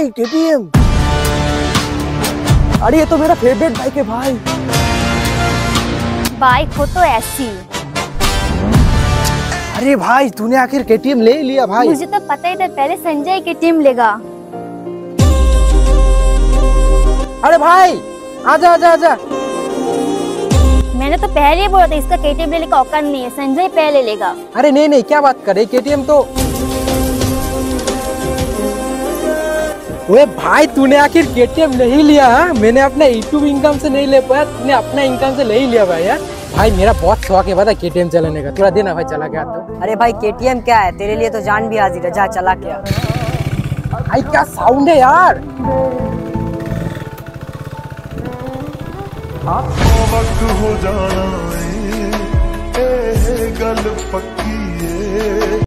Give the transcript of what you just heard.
भाई केटीएम अरे ये तो मेरा फेवरेट बाइक है भाई। बाइक हो तो ऐसी। अरे भाई तूने आखिर केटीएम ले लिया भाई। मुझे तो पता ही था पहले संजय की टीम लेगा। अरे भाई आजा आजा आजा। मैंने तो पहले ही बोला था इसका केटीएम लेने का औकात नहीं है संजय पहले लेगा। अरे नहीं नहीं क्या बात करे केटीएम तो। वे भाई तूने आखिर केटीएम नहीं लिया हा? मैंने अपना यूट्यूब इनकम से नहीं ले पाया तूने अपना इनकम से ले ही लिया भाई यार भाई मेरा बहुत शौक है पता के टी चलाने का। थोड़ा देना भाई चला गया तो। अरे भाई के क्या है? तेरे लिए तो जान भी हाजिर है जा चला क्या भाई क्या साउंड है यार? हाँ? वक्त हो जाना गल पक्की है